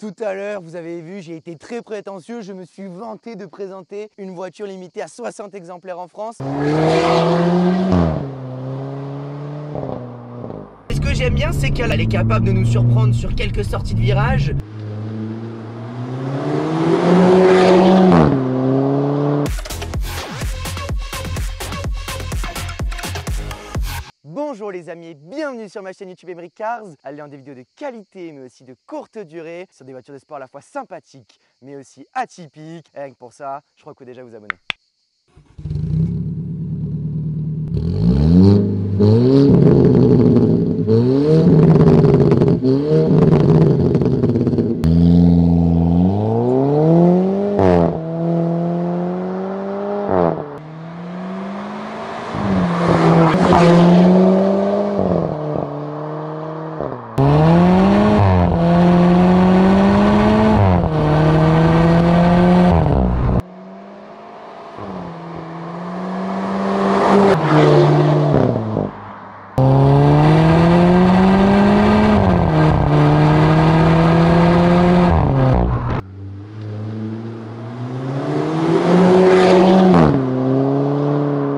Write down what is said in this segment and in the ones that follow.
Tout à l'heure, vous avez vu, j'ai été très prétentieux. Je me suis vanté de présenter une voiture limitée à 60 exemplaires en France. Ce que j'aime bien, c'est qu'elle est capable de nous surprendre sur quelques sorties de virage. Bonjour les amis et bienvenue sur ma chaîne YouTube Emery Cars. Allez en des vidéos de qualité mais aussi de courte durée sur des voitures de sport à la fois sympathiques mais aussi atypiques. Et pour ça, je crois que vous déjà vous abonner.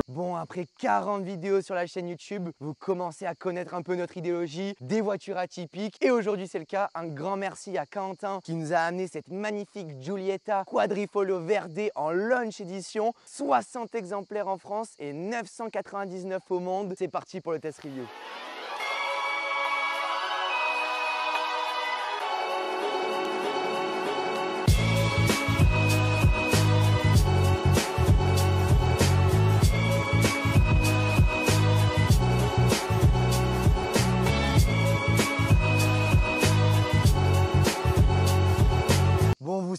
Bon, après 40 vidéos sur la chaîne YouTube, vous commencez à connaître un peu notre idéologie des voitures atypiques. Et aujourd'hui, c'est le cas. Un grand merci à Quentin qui nous a amené cette magnifique Giulietta Quadrifoglio Verde en launch édition. 60 exemplaires en France et 999 au monde. C'est parti pour le test review.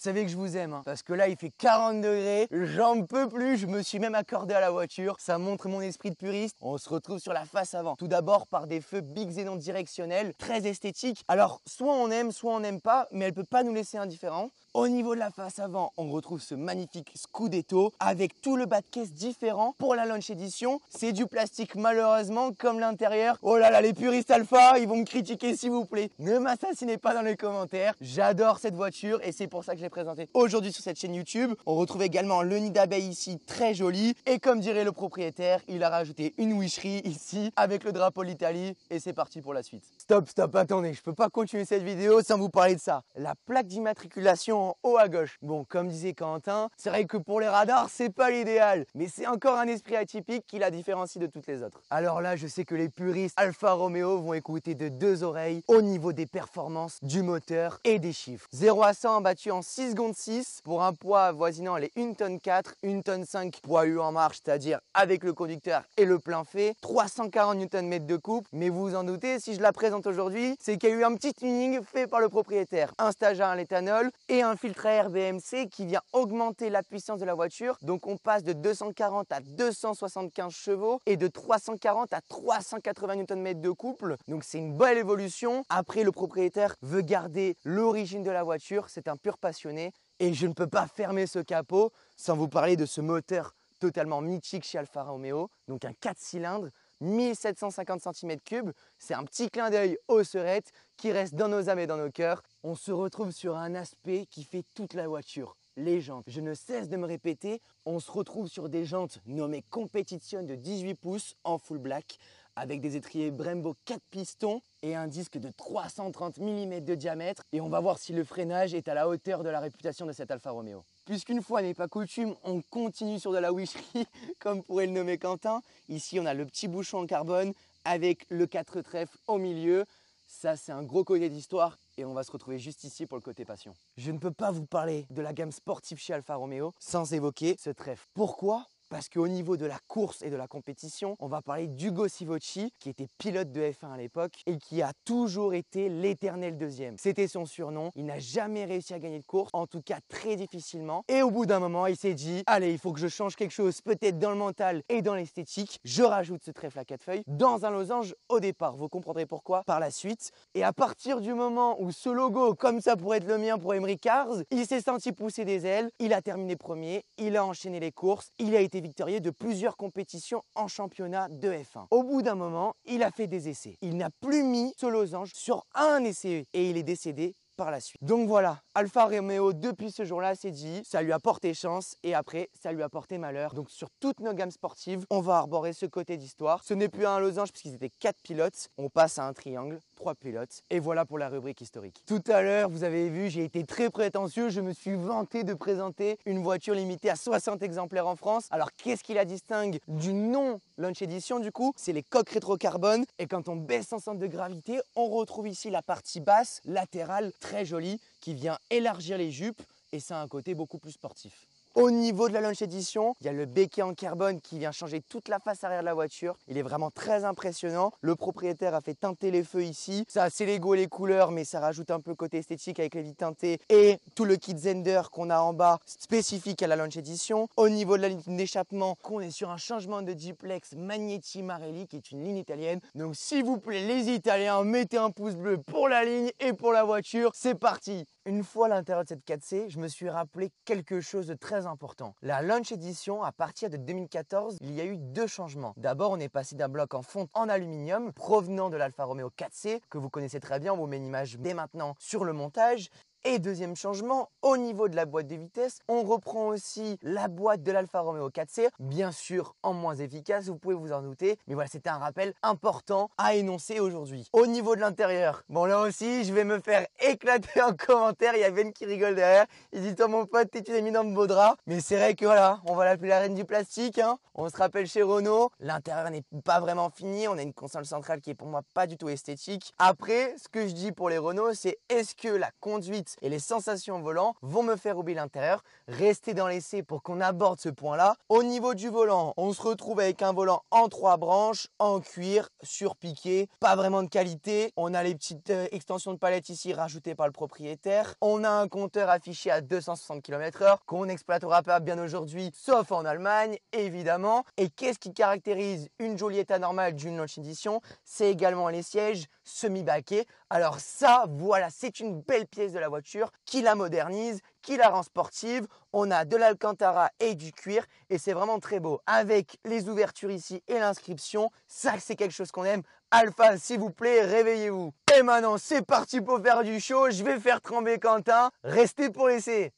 Savez que je vous aime, hein, parce que là, il fait 40 degrés, j'en peux plus, je me suis même accordé à la voiture. Ça montre mon esprit de puriste. On se retrouve sur la face avant. Tout d'abord par des feux big xénon directionnels, très esthétiques. Alors, soit on aime, soit on n'aime pas, mais elle peut pas nous laisser indifférents. Au niveau de la face avant, on retrouve ce magnifique Scudetto avec tout le bas de caisse différent pour la launch édition. C'est du plastique malheureusement comme l'intérieur. Oh là là, les puristes alpha, ils vont me critiquer s'il vous plaît. Ne m'assassinez pas dans les commentaires. J'adore cette voiture et c'est pour ça que je l'ai présentée aujourd'hui sur cette chaîne YouTube. On retrouve également le nid d'abeille ici, très joli. Et comme dirait le propriétaire, il a rajouté une wisherie ici avec le drapeau de l'Italie et c'est parti pour la suite. Stop, stop, attendez, je peux pas continuer cette vidéo sans vous parler de ça. La plaque d'immatriculation haut à gauche. Bon, comme disait Quentin, c'est vrai que pour les radars, c'est pas l'idéal, mais c'est encore un esprit atypique qui la différencie de toutes les autres. Alors là, je sais que les puristes Alfa Romeo vont écouter de deux oreilles au niveau des performances, du moteur et des chiffres. 0 à 100 battu en 6 secondes 6 pour un poids avoisinant les 1 tonne 4, 1 tonne 5 poids U en marche, c'est-à-dire avec le conducteur et le plein fait, 340 Nm de coupe, mais vous vous en doutez, si je la présente aujourd'hui, c'est qu'il y a eu un petit tuning fait par le propriétaire. Un stage à l'éthanol et un filtre à air BMC qui vient augmenter la puissance de la voiture. Donc on passe de 240 à 275 chevaux et de 340 à 380 Nm de couple. Donc c'est une belle évolution. Après, le propriétaire veut garder l'origine de la voiture. C'est un pur passionné. Et je ne peux pas fermer ce capot sans vous parler de ce moteur totalement mythique chez Alfa Romeo. Donc un 4 cylindres 1750 cm3, c'est un petit clin d'œil aux serettes qui reste dans nos âmes et dans nos cœurs. On se retrouve sur un aspect qui fait toute la voiture, les jantes. Je ne cesse de me répéter, on se retrouve sur des jantes nommées Competition de 18 pouces en full black avec des étriers Brembo 4 pistons et un disque de 330 mm de diamètre. Et on va voir si le freinage est à la hauteur de la réputation de cette Alfa Romeo. Puisqu'une fois n'est pas coutume, on continue sur de la wisherie, comme pourrait le nommer Quentin. Ici, on a le petit bouchon en carbone avec le 4 trèfles au milieu. Ça, c'est un gros collier d'histoire et on va se retrouver juste ici pour le côté passion. Je ne peux pas vous parler de la gamme sportive chez Alfa Romeo sans évoquer ce trèfle. Pourquoi? Parce qu'au niveau de la course et de la compétition, on va parler d'Ugo Sivocci, qui était pilote de F1 à l'époque et qui a toujours été l'éternel deuxième. C'était son surnom. Il n'a jamais réussi à gagner de course, en tout cas très difficilement. Et au bout d'un moment, il s'est dit Allez, il faut que je change quelque chose, peut-être dans le mental et dans l'esthétique. Je rajoute ce trèfle à quatre feuilles dans un losange au départ. Vous comprendrez pourquoi par la suite. Et à partir du moment où ce logo, comme ça pourrait être le mien pour Emery Cars, il s'est senti pousser des ailes. Il a terminé premier, il a enchaîné les courses, il a été victorieux de plusieurs compétitions en championnat de F1. Au bout d'un moment, il a fait des essais. Il n'a plus mis ce losange sur un essai et il est décédé par la suite. Donc voilà, Alfa Romeo depuis ce jour-là s'est dit, ça lui a porté chance et après ça lui a porté malheur. Donc sur toutes nos gammes sportives, on va arborer ce côté d'histoire. Ce n'est plus un losange puisqu'ils étaient quatre pilotes, on passe à un triangle, trois pilotes. Et voilà pour la rubrique historique. Tout à l'heure, vous avez vu, j'ai été très prétentieux, je me suis vanté de présenter une voiture limitée à 60 exemplaires en France. Alors qu'est-ce qui la distingue du non Launch Edition du coup? C'est les coques rétrocarbone et quand on baisse en centre de gravité, on retrouve ici la partie basse, latérale, très jolie, qui vient élargir les jupes et ça a un côté beaucoup plus sportif. Au niveau de la Launch Edition, il y a le béquet en carbone qui vient changer toute la face arrière de la voiture. Il est vraiment très impressionnant. Le propriétaire a fait teinter les feux ici. Ça, c'est l'ego les couleurs, mais ça rajoute un peu côté esthétique avec les vitres teintées et tout le kit Zender qu'on a en bas, spécifique à la Launch Edition. Au niveau de la ligne d'échappement, on est sur un changement de duplex Magneti Marelli, qui est une ligne italienne. Donc, s'il vous plaît, les Italiens, mettez un pouce bleu pour la ligne et pour la voiture. C'est parti une fois à l'intérieur de cette 4C, je me suis rappelé quelque chose de très important. La Launch Edition, à partir de 2014, il y a eu deux changements. D'abord, on est passé d'un bloc en fonte en aluminium provenant de l'Alfa Romeo 4C, que vous connaissez très bien, on vous met une image dès maintenant sur le montage. Et deuxième changement, au niveau de la boîte de vitesse, on reprend aussi la boîte de l'Alfa Romeo 4C, bien sûr en moins efficace, vous pouvez vous en douter, mais voilà, c'était un rappel important à énoncer aujourd'hui. Au niveau de l'intérieur, bon là aussi, je vais me faire éclater en commentaire, il y a Ben qui rigole derrière, il dit toi mon pote, t'es une le beau drap, mais c'est vrai que voilà, on va l'appeler la reine du plastique, hein. on se rappelle chez Renault, l'intérieur n'est pas vraiment fini, on a une console centrale qui est pour moi pas du tout esthétique. Après, ce que je dis pour les Renault, c'est est-ce que la conduite et les sensations au volant vont me faire oublier l'intérieur. Restez dans l'essai pour qu'on aborde ce point-là. Au niveau du volant, on se retrouve avec un volant en trois branches, en cuir, surpiqué, pas vraiment de qualité. On a les petites euh, extensions de palette ici rajoutées par le propriétaire. On a un compteur affiché à 260 km/h qu'on n'exploitera pas bien aujourd'hui, sauf en Allemagne, évidemment. Et qu'est-ce qui caractérise une Jolietta normale d'une Launch Edition C'est également les sièges semi-baquets. Alors ça, voilà, c'est une belle pièce de la voiture qui la modernise, qui la rend sportive. On a de l'alcantara et du cuir et c'est vraiment très beau. Avec les ouvertures ici et l'inscription, ça c'est quelque chose qu'on aime. Alpha, s'il vous plaît, réveillez-vous. Et maintenant, c'est parti pour faire du show. Je vais faire trembler Quentin. Restez pour l'essai.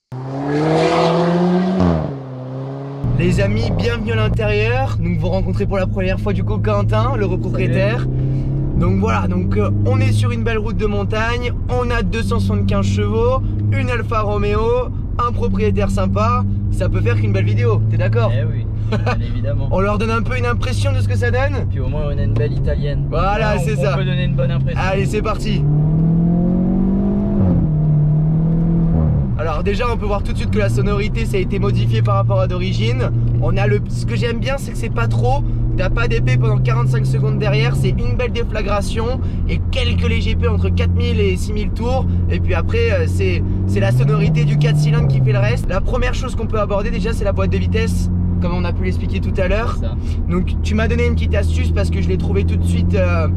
Les amis, bienvenue à l'intérieur. Nous vous rencontrez pour la première fois du coup Quentin, le repropriétaire. Donc voilà, donc euh, on est sur une belle route de montagne, on a 275 chevaux, une Alfa Romeo, un propriétaire sympa, ça peut faire qu'une belle vidéo, t'es d'accord Eh oui, évidemment. on leur donne un peu une impression de ce que ça donne Puis au moins on a une belle italienne. Voilà, c'est ça. On peut donner une bonne impression. Allez, c'est parti Alors déjà on peut voir tout de suite que la sonorité ça a été modifié par rapport à d'origine. On a le ce que j'aime bien c'est que c'est pas trop T'as pas d'épée pendant 45 secondes derrière, c'est une belle déflagration et quelques légers peu entre 4000 et 6000 tours. Et puis après, euh, c'est la sonorité du 4 cylindres qui fait le reste. La première chose qu'on peut aborder déjà, c'est la boîte de vitesse comme on a pu l'expliquer tout à l'heure. Donc tu m'as donné une petite astuce parce que je l'ai trouvé tout de suite euh,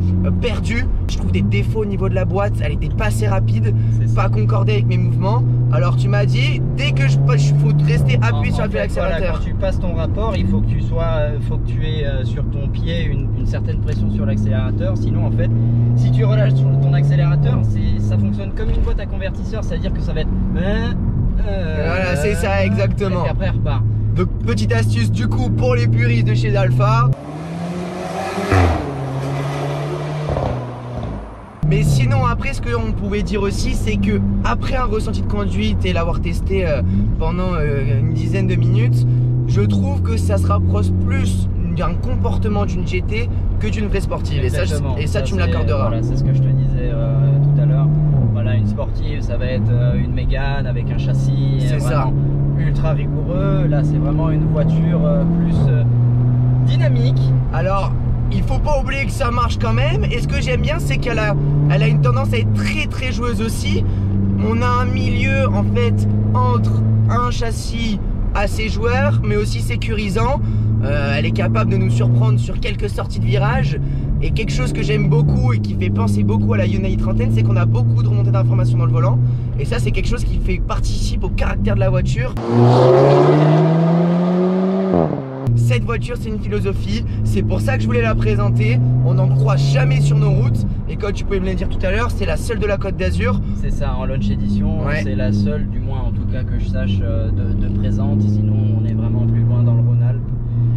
perdu. Je trouve des défauts au niveau de la boîte, elle était pas assez rapide, pas concordée avec mes mouvements. Alors tu m'as dit dès que je il faut rester appuyé sur l'accélérateur. quand tu passes ton rapport, il faut que tu sois, euh, faut que tu aies euh, sur ton pied une, certaine pression sur l'accélérateur. Sinon en fait, si tu relâches ton accélérateur, ça fonctionne comme une boîte à convertisseur, c'est-à-dire que ça va être voilà, c'est ça exactement. Et après repart. Donc petite astuce du coup pour les puristes de chez Alpha. Mais sinon après ce qu'on pouvait dire aussi c'est que après un ressenti de conduite et l'avoir testé euh, pendant euh, une dizaine de minutes, je trouve que ça se rapproche plus d'un comportement d'une GT que d'une vraie sportive. Et ça, et ça, tu me l'accorderas. Voilà, c'est ce que je te disais euh. Voilà, une sportive, ça va être une Mégane avec un châssis. C'est ça ultra rigoureux. Là, c'est vraiment une voiture euh, plus euh, dynamique. Alors, il faut pas oublier que ça marche quand même. Et ce que j'aime bien, c'est qu'elle a, elle a une tendance à être très très joueuse aussi. On a un milieu en fait entre un châssis assez joueur, mais aussi sécurisant. Euh, elle est capable de nous surprendre sur quelques sorties de virage. Et quelque chose que j'aime beaucoup et qui fait penser beaucoup à la Hyundai 30 c'est qu'on a beaucoup de remontées d'informations dans le volant. Et ça, c'est quelque chose qui fait participe au caractère de la voiture. Cette voiture, c'est une philosophie. C'est pour ça que je voulais la présenter. On n'en croit jamais sur nos routes. Et comme tu pouvais me le dire tout à l'heure, c'est la seule de la Côte d'Azur. C'est ça, en launch edition. Ouais. C'est la seule, du moins en tout cas que je sache, euh, de, de présente. Sinon, on est vraiment plus loin dans le Rhône-Alpes.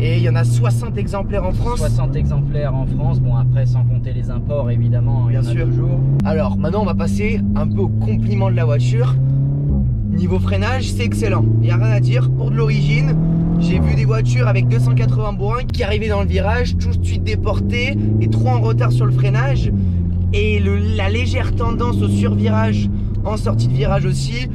Et il y en a 60 exemplaires en France. 60 exemplaires en France. Bon, après, sans compter les imports, évidemment. il y Bien en a sûr. toujours. Alors maintenant on va passer un peu au compliment de la voiture. Niveau freinage, c'est excellent. Il n'y a rien à dire. Pour de l'origine, j'ai vu des voitures avec 280 bourrins qui arrivaient dans le virage, tout de suite déportées et trop en retard sur le freinage. Et le- la légère tendance au survirage en sortie de virage aussi,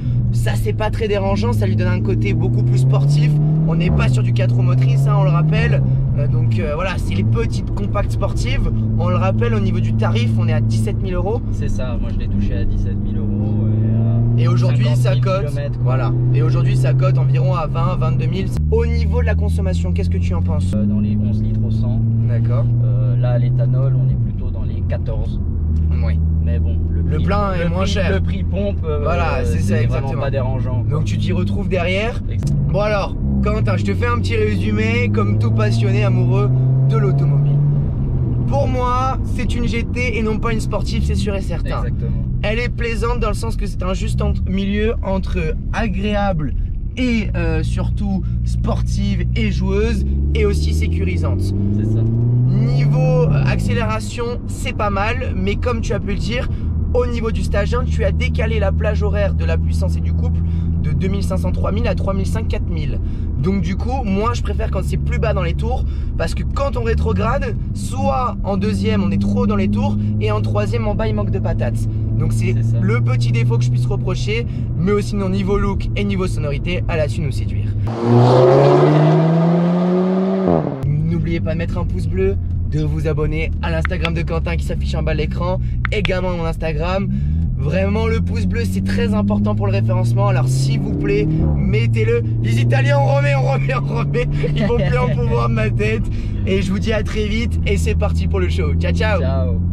ça c'est pas très dérangeant, ça lui donne un côté beaucoup plus sportif. On n'est pas sur du 4 roues motrices, hein, on le rappelle. Euh, donc euh, voilà, c'est les petites compactes sportives. On le rappelle, au niveau du tarif, on est à 17 000 euros. C'est ça, moi je l'ai touché à 17 000 euros. Et, Et aujourd'hui, 50 ça 000 cote. Voilà. Et aujourd'hui, ça cote environ à 20, 22 000. Au niveau de la consommation, qu'est-ce que tu en penses? Euh, dans les 11 litres au 100. D'accord. Là, l'éthanol, on est plutôt dans les 14. Oui. Mais bon, le, plein est moins prix- cher. Le prix pompe, euh, Voilà, c'est ça, vraiment exactement. pas dérangeant. Donc tu t'y retrouves derrière. Bon alors, Quentin, je te fais un petit résumé comme tout passionné amoureux de l'automobile. Pour moi, c'est une GT et non pas une sportive, c'est sûr et certain. Exactement. Elle est plaisante dans le sens que c'est un juste milieu entre agréable et euh, surtout sportive et joueuse et aussi sécurisante. C'est ça. Niveau euh, accélération, c'est pas mal, mais comme tu as pu le dire, au niveau du stage 1, tu as décalé la plage horaire de la puissance et du couple de 2500 3000 à 3500 4000. Donc du coup, moi je préfère quand c'est plus bas dans les tours parce que quand on rétrograde, soit en deuxième on est trop dans les tours et en troisième en bas il manque de patates. Donc c'est le petit défaut que je puisse reprocher, mais aussi non niveau look et niveau sonorité, elle a su nous séduire. N'oubliez pas de mettre un pouce bleu, de vous abonner à l'Instagram de Quentin qui s'affiche en bas de l'écran, également mon Instagram. Vraiment, le pouce bleu, c'est très important pour le référencement. Alors, s'il vous plaît, mettez-le. Les Italiens, on remet, on remet, on remet. Ils vont plus en pouvoir ma tête. Et je vous dis à très vite. Et c'est parti pour le show. Ciao, ciao. Ciao.